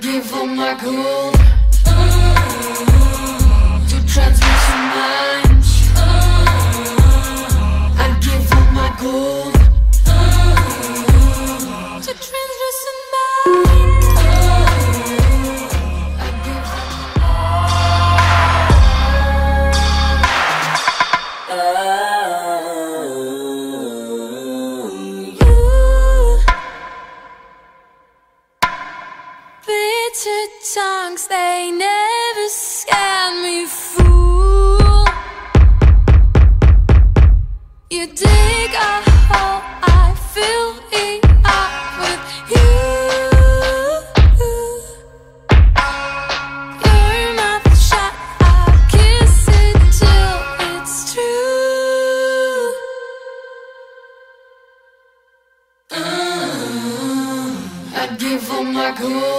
give all my gold Bitter tongues, they never scan me, fool. You dig a hole, I fill it up with you. Your mouth shut, I kiss it till it's true. Uh, I'd give all my gold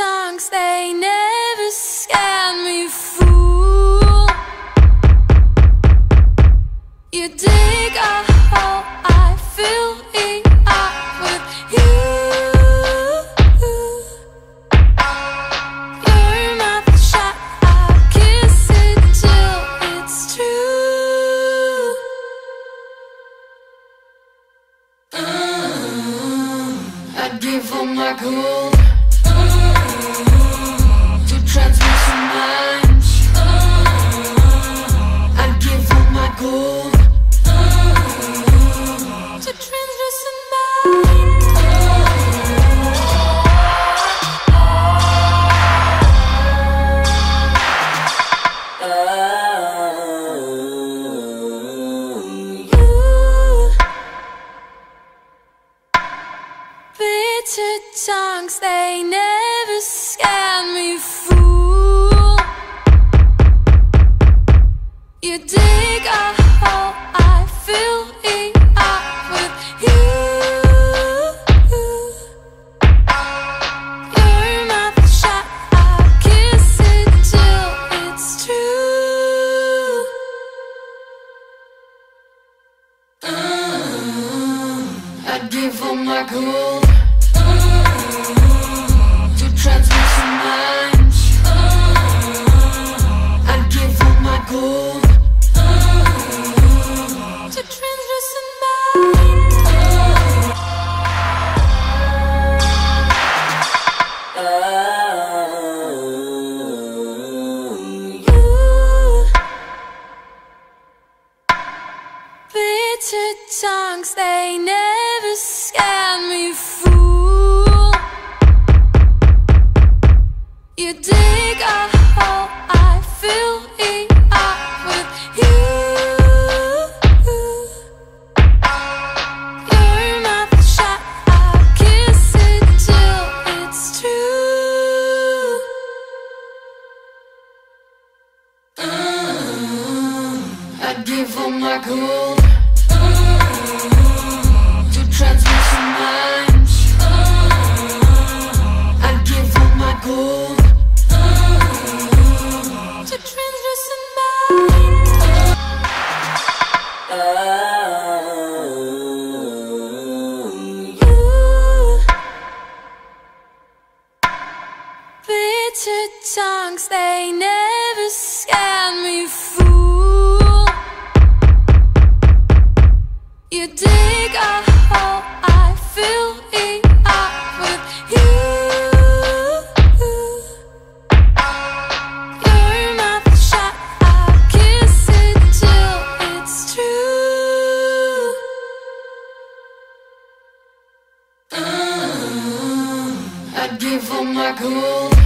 Tongues, they never scan me, fool. You dig a hole, I fill it up with you. Your mouth shut, I kiss it till it's true. Uh, I'd give all my gold gold To translucent mind. Oh. You Bitter they never scan me, fool. You dig a hole, I fill it up with you. Your mouth shut, I kiss it till it's true. Uh, I'd give all my gold Bitter tongues, they never scan me, fool. You dig a hole, I fill it up with you. Your mouth shut, I kiss it till it's true. Uh, I'd give all my gold songs, they never scan me, fool. You dig a hole, I fill it up with you. You're shut, I kiss it till it's true. Mm. I give all my gold.